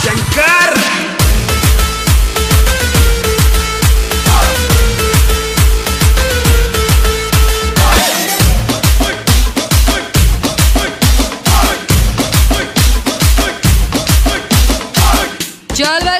Shankar! जलवा